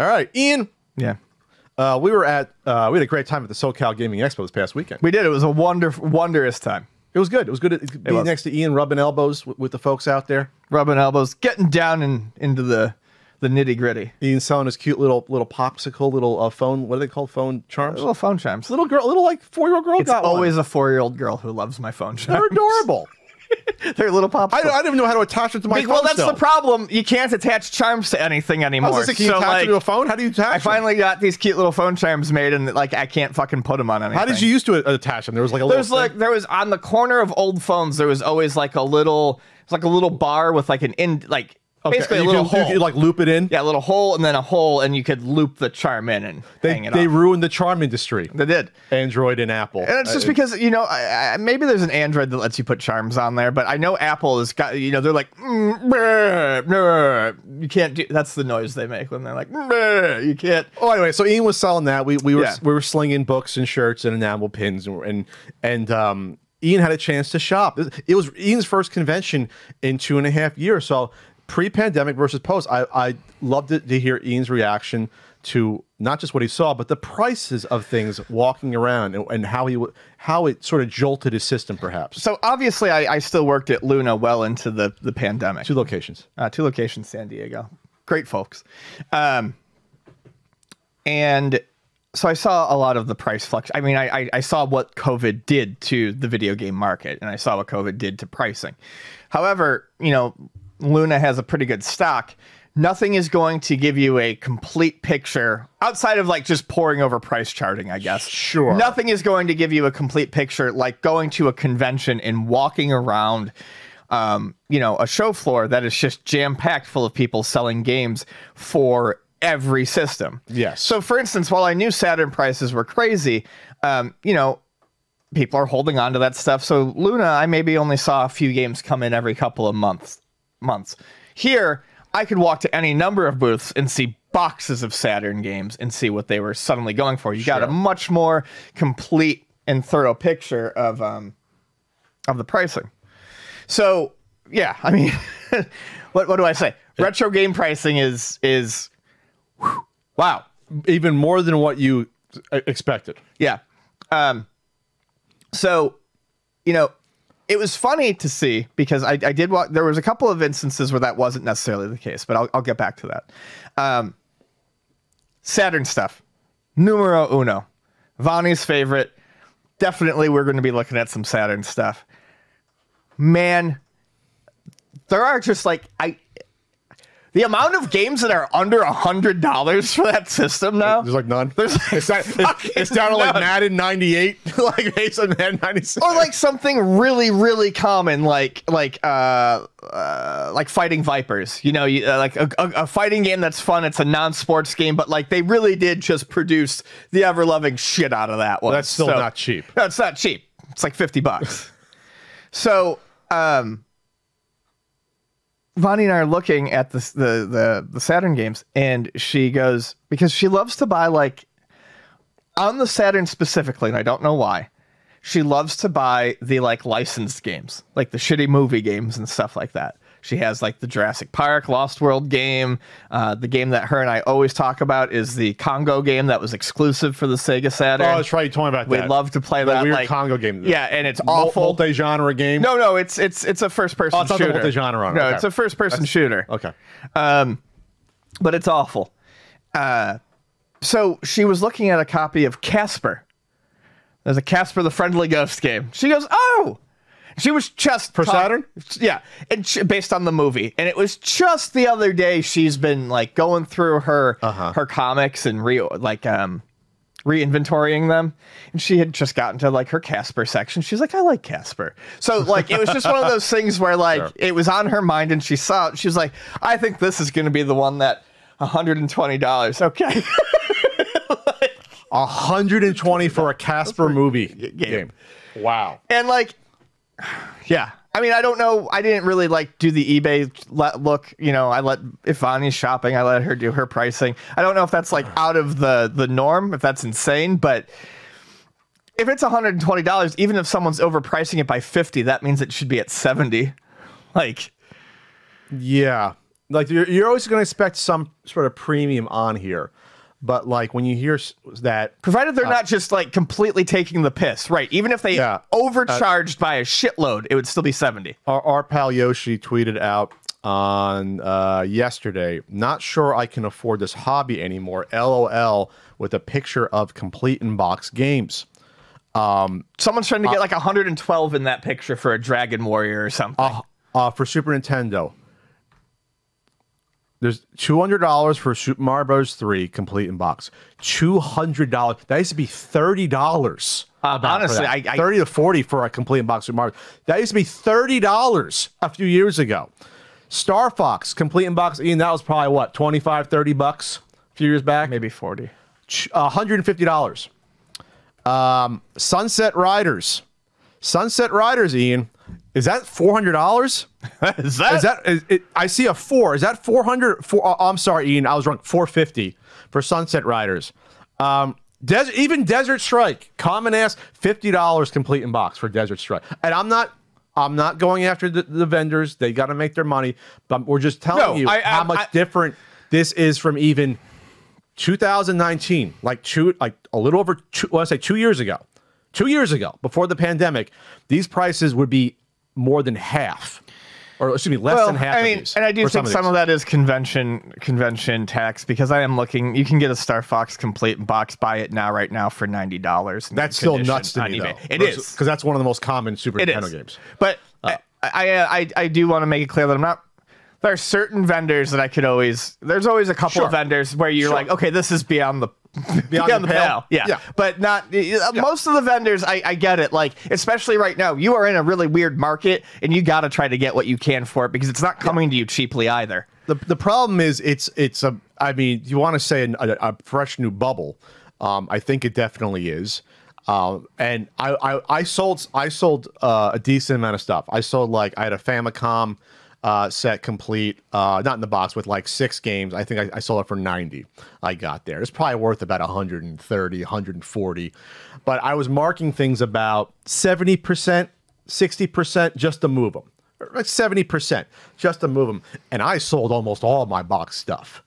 All right, Ian. Yeah. Uh, we were at uh, we had a great time at the SoCal Gaming Expo this past weekend. We did. It was a wonderful, wondrous time. It was good. It was good to be was. next to Ian, rubbing elbows with, with the folks out there. Rubbing elbows, getting down and into the the nitty gritty. Ian selling his cute little little popsicle, little uh, phone. What are they called? Phone charms. Little phone charms. Little girl, little like four year old girl. It's got one. always a four year old girl who loves my phone charms. They're adorable. They're little pops. I, I don't even know how to attach it to my phone. well, that's still. the problem. You can't attach charms to anything I anymore. was gonna can you So, attach like, it to a phone? How do you attach? I finally got these cute little phone charms made, and like I can't fucking put them on anything. How did you used to uh, attach them? There was like a little. There's like there was on the corner of old phones. There was always like a little, it's like a little bar with like an in like Okay, basically a you little could- hole. like loop it in. yeah, a little hole and then a hole, and you could loop the charm in and They hang it they off. ruined the charm industry. They did. Android and Apple. And it's just Uh, because you know, I, I, maybe there's an Android that lets you put charms on there, but I know Apple has got you know they're like "Mm, brr, brr." you can't do. That's the noise they make when they're like "brr." you can't. Oh, anyway, so Ian was selling that. We we were Yeah. we were slinging books and shirts and enamel pins and and and um, Ian had a chance to shop. It it was Ian's first convention in two and a half years. So pre-pandemic versus post, I I loved it to hear Ian's reaction to not just what he saw, but the prices of things walking around and, and how he how it sort of jolted his system, perhaps. So obviously, I, I still worked at Luna well into the the pandemic. Two locations. uh, two locations, San Diego. Great folks. Um, and so I saw a lot of the price flux. I mean, I, I, I saw what COVID did to the video game market, and I saw what COVID did to pricing. However, you know, Luna has a pretty good stock. Nothing is going to give you a complete picture outside of like just pouring over price charting, I guess. Sure. Nothing is going to give you a complete picture like going to a convention and walking around um, you know, a show floor that is just jam packed full of people selling games for every system. Yes. So, for instance, while I knew Saturn prices were crazy, um, you know, people are holding on to that stuff. So, Luna, I maybe only saw a few games come in every couple of months. Months here, I could walk to any number of booths and see boxes of Saturn games and see what they were suddenly going for. You got a much more complete and thorough picture of um, of the pricing. So yeah, I mean, what what do I say? Retro game pricing is is whew, wow. Even more than what you expected. Yeah. Um. So, you know, it was funny to see because I, I did walk. There was a couple of instances where that wasn't necessarily the case, but I'll I'll get back to that. Um. Saturn stuff, numero uno, Vonnie's favorite. Definitely, we're going to be looking at some Saturn stuff. Man, there are just like I. The amount of games that are under a hundred dollars for that system now. There's like none. There's like it's, not, it's, it's down to like. Madden 98, like based on Madden 96. or like something really really common like like uh, uh like fighting vipers you know you, uh, like a, a, a fighting game that's fun it's a non-sports game but like they really did just produce the ever-loving shit out of that one That's still So- not cheap. no it's not cheap it's like 50 bucks so um Vonnie and I are looking at the, the the the Saturn games, and she goes because she loves to buy like on the Saturn specifically, and I don't know why. She loves to buy the like licensed games, like the shitty movie games and stuff like that. She has like the Jurassic Park Lost World game. Uh, the game that her and I always talk about is the Congo game that was exclusive for the Sega Saturn. Oh, that's right. You told me about We'd that. love to play The that weird like, Congo game. Yeah, and it's awful. Multi-genre game. No, no, it's it's it's a first person Oh, it's not the shooter. multi-genre. No, Okay. it's a first person shooter. Okay. Um, but it's awful. Uh, so she was looking at a copy of Casper. There's a Casper the Friendly Ghost game. She goes, "Oh." She was just For Saturn? yeah, and she, based on the movie, and it was just the other day. She's been like going through her Uh-huh. her comics and re like um re-inventorying them and she had just gotten to like her casper section she's like i like casper so like it was just one of those things where like Sure. it was on her mind and she saw it she was like i think this is going to be the one that $120 okay 120 for a Casper movie game. Wow. and like yeah. I mean i don't know. I didn't really like do the ebay let look you know i let if Vonnie's shopping. I let her do her pricing. I don't know if that's like out of the the norm if that's insane but if it's $120 even if someone's overpricing it by 50 that means it should be at 70 like Yeah. like you're, you're always going to expect some sort of premium on here, but like when you hear that Provided they're not just like completely taking the piss, right? Even if they Yeah. overcharged by a shitload, it would still be 70. our, our pal Yoshi tweeted out on uh, yesterday, not sure I can afford this hobby anymore. LOL with a picture of complete in box games. Someone's trying to get like 112 in that picture for a Dragon Warrior or something. Uh, uh, for Super Nintendo, there's two hundred dollars for Super Mario Bros. Three complete in box. Two hundred dollars. That used to be thirty dollars. Uh, honestly, I- I- thirty to forty for a complete in box Super Mario. That used to be thirty dollars a few years ago. Star Fox complete in box. Ian, that was probably what 25, 30 bucks a few years back. Maybe 40. $150. Um, Sunset Riders. Sunset Riders, Ian. Is that $400? Is that? Is that is it, I see a 4. Is that 400 four, oh, I'm sorry, Ian. I was wrong. 450 for Sunset Riders. Um Desert even Desert Strike, common ass $50 complete in box for Desert Strike. And I'm not I'm not going after the, the vendors. They got to make their money, but we're just telling No, you I- how much I- different this is from even 2019, like two, like a little over two, well, I say two years ago, two years ago, before the pandemic, these prices would be more than half, or excuse me, less well, than half. I of mean, these and I do think some these. of that is convention convention tax because I am looking. You can get a Star Fox complete box. Buy it now, right now, for ninety dollars. That's still nuts to me, though. It is. because that's one of the most common Super It Nintendo is. games. But uh, I, I, uh, I, I do want to make it clear that I'm not. There are certain vendors that I could always. There's always a couple Sure. of vendors where you're Sure. like, okay, this is beyond the beyond, the the pale. pale. Yeah. Yeah. but not uh, most of the vendors. I, I get it. Like especially right now, you are in a really weird market, and you got to try to get what you can for it because it's not coming to you cheaply either. The the problem is it's it's a I mean you want to say an, a, a fresh new bubble. Um, I think it definitely is. Um, and I, I I sold I sold uh, a decent amount of stuff. I sold like I had a Famicom uh, set complete, uh, not in the box with like six games. I think I, I sold it for ninety. I got there. It's probably worth about 130, 140. But I was marking things about seventy percent, sixty percent just to move them. Like seventy percent just to move them, and I sold almost all my box stuff.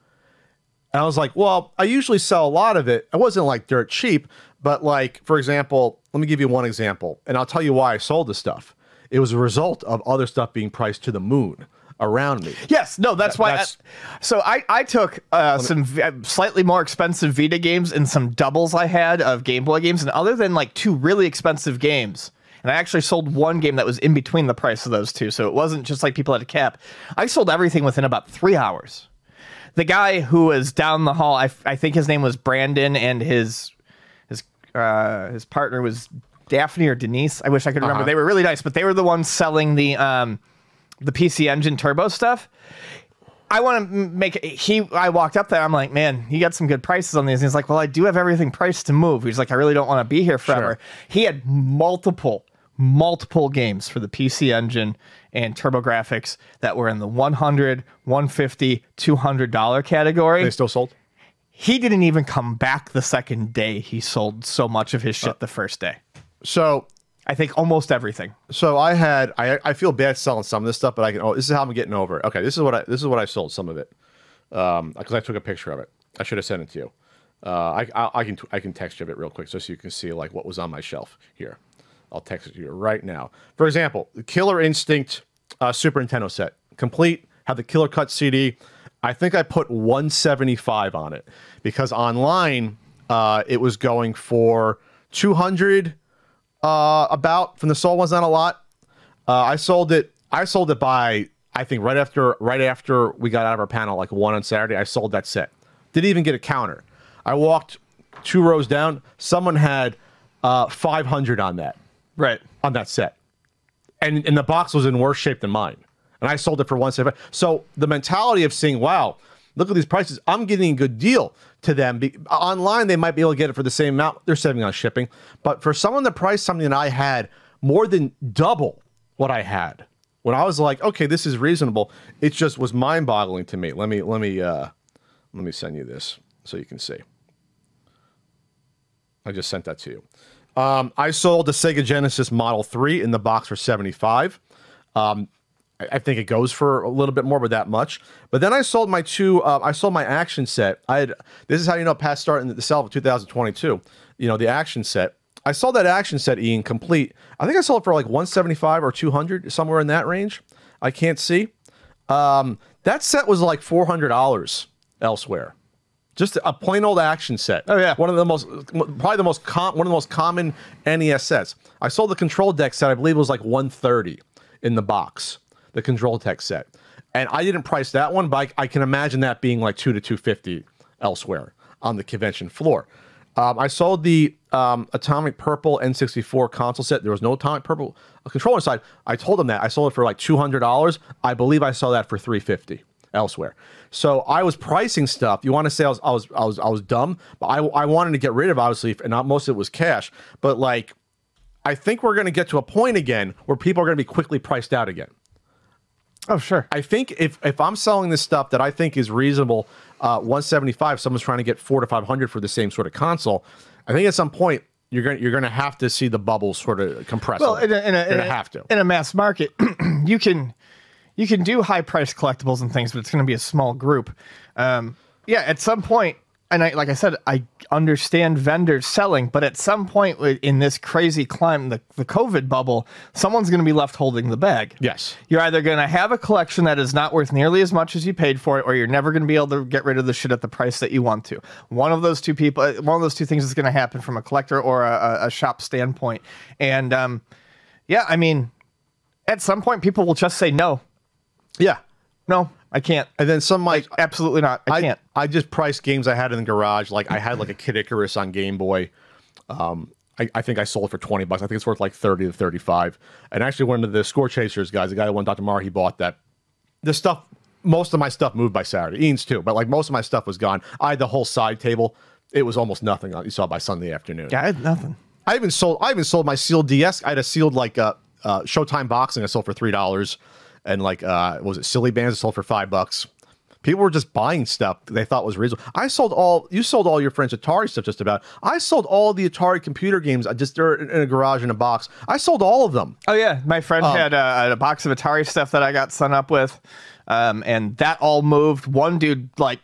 And I was like, well, I usually sell a lot of it. It wasn't like dirt cheap, but like, for example, let me give you one example, and I'll tell you why I sold the stuff. It was a result of other stuff being priced to the moon around me. Yes, no, that's why. that's- I, so I I took uh, some v- slightly more expensive Vita games and some doubles I had of Game Boy games, and other than like two really expensive games, and I actually sold one game that was in between the price of those two, so it wasn't just like people had a cap. I sold everything within about three hours. The guy who was down the hall, I, f- I think his name was Brandon, and his his uh, his partner was Daphne or Denise. I wish I could remember. Uh-huh. They were really nice, but they were the ones selling the um, the PC Engine Turbo stuff. I want to make he. I walked up there. I'm like, man, you got some good prices on these. And he's like, well, I do have everything priced to move. He's like, I really don't want to be here forever. Sure. He had multiple, multiple games for the PC Engine and TurboGrafx that were in the 100, 150, 200 dollar category. They still sold. He didn't even come back the second day. He sold so much of his shit the first day. So I think almost everything. so I had I I feel bad selling some of this stuff, but I can. Oh, this is how I'm getting over it. Okay, this is what I this is what I sold some of it, um, because I took a picture of it. I should have sent it to you. Uh, I, I I can I can text you of it real quick, just so you can see like what was on my shelf here. I'll text it to you right now. For example, the Killer Instinct uh, Super Nintendo set, complete, had the Killer Cut CD. I think I put 175 on it because online uh, it was going for 200 uh, about from the sold ones, not a lot. Uh, I sold it. I sold it by I think right after right after we got out of our panel, like one on Saturday. I sold that set. Didn't even get a counter. I walked two rows down. Someone had uh, 500 on that Right. on that set, and and the box was in worse shape than mine. And I sold it for one seventy. So the mentality of seeing, wow, look at these prices. I'm getting a good deal to them. Be, online, they might be able to get it for the same amount. They're saving on shipping. But for someone to price something that I had more than double what I had, when I was like, okay, this is reasonable, it just was mind-boggling to me. Let me let me uh, let me send you this so you can see. I just sent that to you. Um, I sold the Sega Genesis Model 3 in the box for 75. Um, I, think it goes for a little bit more, but that much. But then I sold my two. Uh, I sold my action set. I had. This is how you know past starting the sell of 2022. You know the action set. I sold that action set, Ian, complete. I think I sold it for like 175 or 200, somewhere in that range. I can't see. Um, that set was like $400 elsewhere. Just a plain old action set. Oh, yeah. one of the most, probably the most com- one of the most common NES sets. I sold the control deck set. I believe it was like 130 in the box. The control deck set, and I didn't price that one, but I, I can imagine that being like two to 250 elsewhere on the convention floor. Um, I sold the um, Atomic Purple N64 console set. There was no Atomic Purple controller inside. I told them that I sold it for like two hundred dollars. I believe I saw that for three fifty elsewhere. So I was pricing stuff. You want to say I was I was I was I was dumb, but I I wanted to get rid of obviously, and not most of it was cash. But like, I think we're going to get to a point again where people are going to be quickly priced out again. Oh, sure. I think if if I'm selling this stuff that I think is reasonable, uh, 175, someone's trying to get four to 500 for the same sort of console. I think at some point you're going to you're going to have to see the bubbles sort of compress. Well, in a, in a, You're in gonna a- have to. in a mass market, you can you can do high price collectibles and things, but it's going to be a small group. Um, yeah, at some point, and I like I said, I understand vendors selling, but at some point in this crazy climb, the the COVID bubble, someone's going to be left holding the bag. Yes. You're either going to have a collection that is not worth nearly as much as you paid for it, or you're never going to be able to get rid of the shit at the price that you want to. One of those two people, uh, one of those two things is going to happen from a collector or a, a- a shop standpoint. And um, yeah, I mean, at some point, people will just say no, Yeah. no, I can't. And then some like Absolutely not. I, I can't. I just priced games I had in the garage. Like I had like a Kid Icarus on Game Boy. Um, I, I think I sold for 20 bucks. I think it's worth like 30 to 35. And actually, one of the score chasers guys, the guy who won Dr. Mar, he bought that. The stuff, most of my stuff moved by Saturday. Ian's too, but like most of my stuff was gone. I had the whole side table. It was almost nothing. You saw by Sunday afternoon. Yeah, I had nothing. I even sold. I even sold my sealed DS. I had a sealed like uh, uh Showtime boxing. I sold for three dollars, and like uh, was it Silly Bands? Sold for five bucks. People were just buying stuff they thought was reasonable. I sold all. You sold all your friends' Atari stuff just about. I sold all the Atari computer games. I just they're in a garage in a box. I sold all of them. Oh yeah, my friend had a, a box of Atari stuff that I got sent up with, um, and that all moved. One dude like,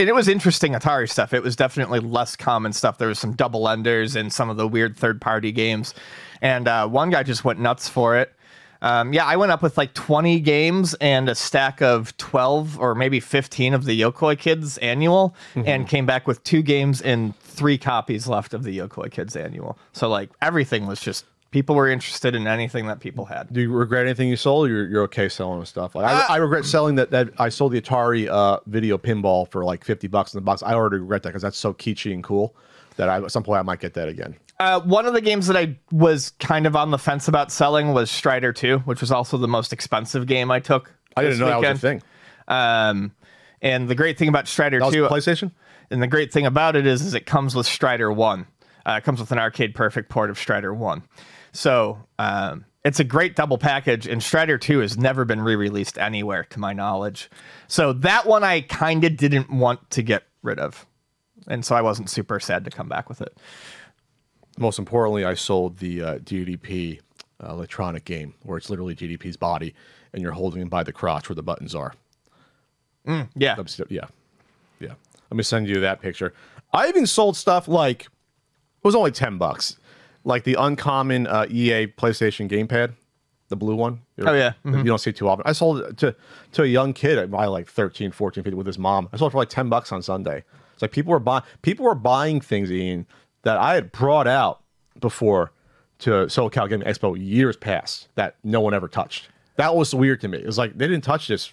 and it was interesting Atari stuff. It was definitely less common stuff. There was some double enders and some of the weird third party games, and uh, one guy just went nuts for it. Um, yeah, I went up with like 20 games and a stack of 12 or maybe 15 of the Yokoi Kids annual, and came back with two games and three copies left of the Yokoi Kids annual. So like everything was just people were interested in anything that people had. Do you regret anything you sold? You're you're okay selling stuff. Like Uh, I, I regret selling that that I sold the Atari uh, video pinball for like fifty bucks in the box. I already regret that because that's so kitschy and cool that I, at some point I might get that again. Uh, one of the games that I was kind of on the fence about selling was Strider 2, which was also the most expensive game I took. I didn't know that was a thing. Um, and the great thing about Strider That was 2, PlayStation. and the great thing about it is, is it comes with Strider 1. Uh, it comes with an arcade perfect port of Strider 1. So um, it's a great double package, and Strider 2 has never been re released anywhere, to my knowledge. So that one I kind of didn't want to get rid of. And so I wasn't super sad to come back with it. Most importantly, I sold the uh, DDP uh, electronic game where it's literally DDP's body and you're holding him by the crotch where the buttons are. Yeah. Yeah. Yeah. Let me send you that picture. I even sold stuff like, it was only 10 bucks, like the uncommon uh, EA PlayStation gamepad, the blue one. Oh, yeah. You don't see too often. I sold it to, to a young kid at my like 13, 14, 15 with his mom. I sold it for like 10 bucks on Sunday. It's like people were buying, people were buying things, Ian, that I had brought out before to SoCal Gaming Expo years past that no one ever touched. That was weird to me. It was like they didn't touch this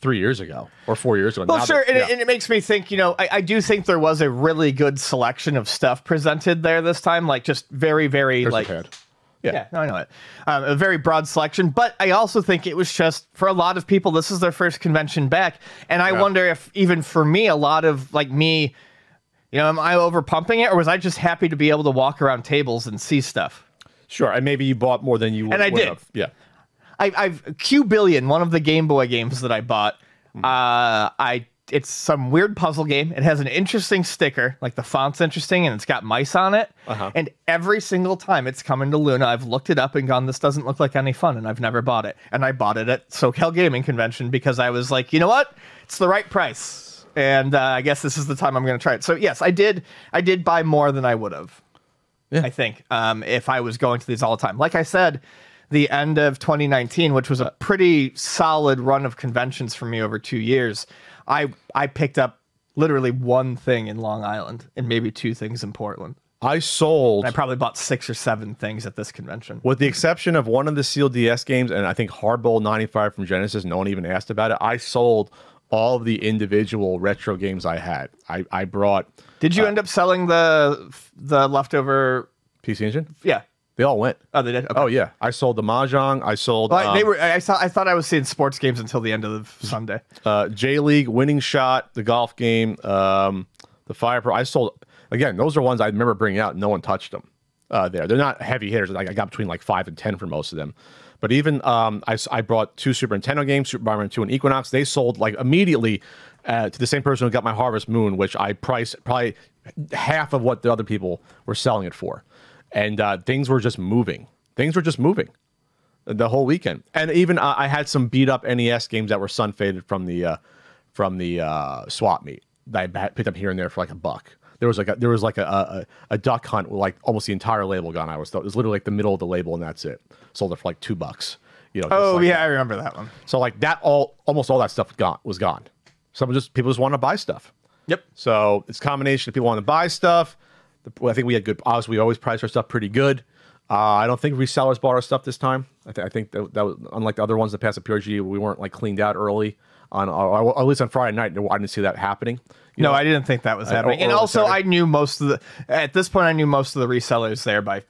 three years ago or four years ago. Well, Now sure, they- and, it, and it makes me think. You know, I, I do think there was a really good selection of stuff presented there this time. Like just very, very There's like. Yeah. Yeah, no, I know it. Um, a very broad selection, but I also think it was just for a lot of people, this is their first convention back, and I Yeah. wonder if even for me, a lot of like me, you know, am I over pumping it, or was I just happy to be able to walk around tables and see stuff? Sure, and maybe you bought more than you would, And I would did. have. Yeah, I, I've Q Billion, one of the Game Boy games that I bought. Uh, I it's some weird puzzle game. It has an interesting sticker, like the font's interesting, and it's got mice on it. Uh-huh. And every single time it's coming to Luna, I've looked it up and gone, "This doesn't look like any fun," and I've never bought it. And I bought it at SoCal Gaming Convention because I was like, you know what, it's the right price, and uh, I guess this is the time I'm going to try it. So yes, I did. I did buy more than I would have. Yeah. I think um, if I was going to these all the time, like I said. The end of 2019, which was a pretty solid run of conventions for me over two years, I I picked up literally one thing in Long Island and maybe two things in Portland. I sold, I probably bought six or seven things at this convention. with the exception of one of the sealed DS games, and I think Hardball 95 from Genesis, no one even asked about it. I sold all of the individual retro games I had. I, I brought Did you end up selling the the leftover? PC Engine. Yeah. They all went. Oh, they did. Okay. Oh, yeah. I sold the Mahjong. I sold Well, they um, were. I saw. I thought I was seeing sports games until the end of the Sunday. uh, J League, Winning Shot, the golf game, um, the Fire Pro. I sold, again, those are ones I remember bringing out. No one touched them uh, there. They're not heavy hitters. Like I got between like five and 10 for most of them. But even um, I, I brought two Super Nintendo games, Super Mario 2 and Equinox. They sold like immediately uh, to the same person who got my Harvest Moon, which I priced probably half of what the other people were selling it for. And uh, things were just moving. Things were just moving the whole weekend. And even uh, I had some beat up NES games that were sun faded from the uh, from the uh, swap meet that I picked up here and there for like a buck. There was like a, there was like a, a, a duck hunt with like almost the entire label gone. I was thought it was literally like the middle of the label and that's it. Sold it for like two bucks. You know. Oh like yeah, I remember that one. So like that all almost all that stuff gone was gone. Some just people just want to buy stuff. Yep. So it's a combination of people want to buy stuff. The- I think we had good. Obviously, we always price our stuff pretty good. Uh, I don't think resellers bought our stuff this time. I, th- I think that, that was unlike the other ones that passed at PRG, we weren't like cleaned out early on, or, at least on Friday night. I didn't see that happening. You No, know, I didn't think that was happening. or- and or also. I knew most of the. At this point, I knew most of the resellers there by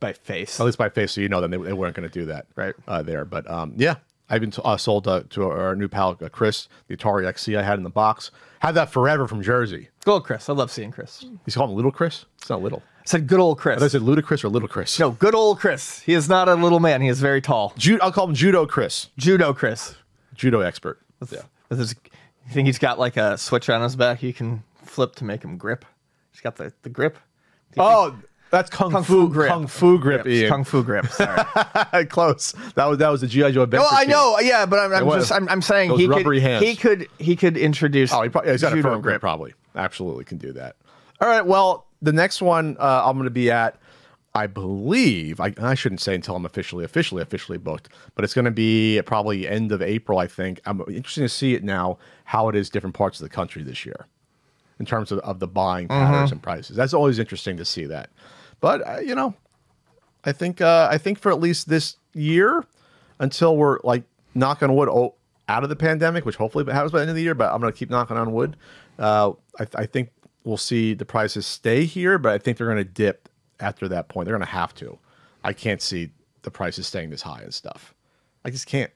by face. at least by face, so you know, then they, they weren't going to do that Right. uh, there. But um, yeah, I even t- uh, sold uh, to our new pal uh, Chris the Atari XE I had in the box. Had that forever from Jersey. Good old Chris. I love seeing Chris. He's call him Little Chris? It's not little. I said good old Chris. I said Ludicrous or Little Chris. no, good old Chris. He is not a little man. He is very tall. Ju- I'll call him Judo Chris, Judo Chris. judo expert. Yeah. This is, you think he's got like a switch on his back you can flip to make him grip? He's got the, the grip. Oh, that's kung, Kung fu, Fu grip. Kung fu grip. Ian. Kung Fu grip. Sorry. Close. That was that was the GI Joe well, I know. Yeah, but I'm, I'm just I'm, I'm saying he could hands. he could he could introduce. Oh, he probably, he's got a firm grip. Probably, absolutely can do that. All right. Well, the next one uh, I'm going to be at, I believe. I, I shouldn't say until I'm officially, officially, officially booked, but it's going to be probably end of April. I think. I'm interested to see it now how it is different parts of the country this year, in terms of, of the buying patterns and prices. That's always interesting to see that. But uh, you know, I think uh, I think for at least this year, until we're like knock on wood oh, out of the pandemic, which hopefully happens by the end of the year. But I'm going to keep knocking on wood. Uh, I, I think we'll see the prices stay here, but I think they're going to dip after that point. They're going to have to. I can't see the prices staying this high and stuff. I just can't.